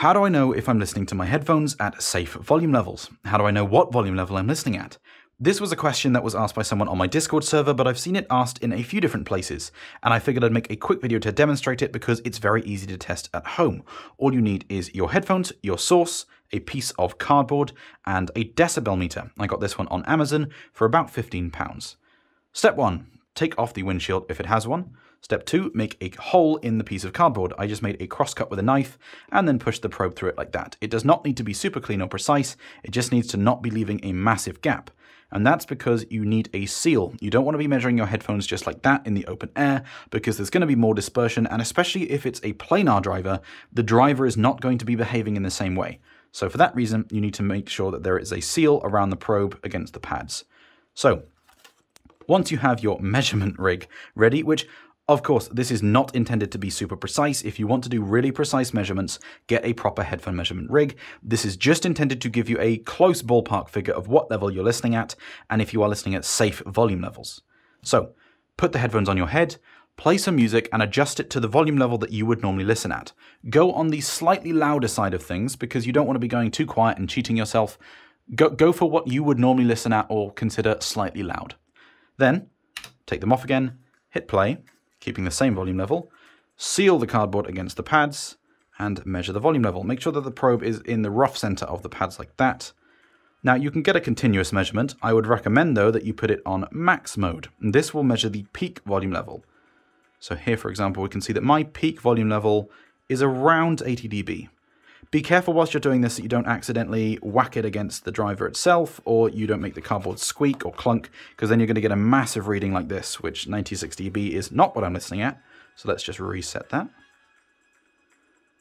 How do I know if I'm listening to my headphones at safe volume levels? How do I know what volume level I'm listening at? This was a question that was asked by someone on my Discord server, but I've seen it asked in a few different places, and I figured I'd make a quick video to demonstrate it because it's very easy to test at home. All you need is your headphones, your source, a piece of cardboard, and a decibel meter. I got this one on Amazon for about £15. Step 1. Take off the windshield if it has one. Step two, make a hole in the piece of cardboard. I just made a cross cut with a knife and then push the probe through it like that. It does not need to be super clean or precise, it just needs to not be leaving a massive gap. And that's because you need a seal. You don't want to be measuring your headphones just like that in the open air because there's going to be more dispersion, and especially if it's a planar driver, the driver is not going to be behaving in the same way. So for that reason, you need to make sure that there is a seal around the probe against the pads. So once you have your measurement rig ready, which of course, this is not intended to be super precise. If you want to do really precise measurements, get a proper headphone measurement rig. This is just intended to give you a close ballpark figure of what level you're listening at, and if you are listening at safe volume levels. So, put the headphones on your head, play some music, and adjust it to the volume level that you would normally listen at. Go on the slightly louder side of things because you don't want to be going too quiet and cheating yourself. Go, go for what you would normally listen at or consider slightly loud. Then, take them off again, hit play, keeping the same volume level, seal the cardboard against the pads, and measure the volume level. Make sure that the probe is in the rough center of the pads like that. Now you can get a continuous measurement. I would recommend though that you put it on max mode. This will measure the peak volume level. So here for example we can see that my peak volume level is around 80 dB. Be careful whilst you're doing this that you don't accidentally whack it against the driver itself or you don't make the cardboard squeak or clunk because then you're going to get a massive reading like this, which 96 dB is not what I'm listening at. So let's just reset that.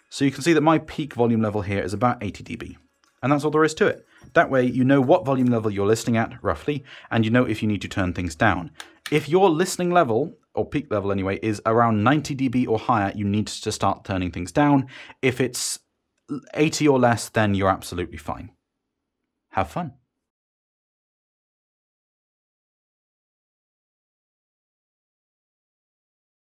So you can see that my peak volume level here is about 80 dB. And that's all there is to it. That way you know what volume level you're listening at, roughly, and you know if you need to turn things down. If your listening level, or peak level anyway, is around 90 dB or higher, you need to start turning things down. If it's 80 or less, then you're absolutely fine. Have fun.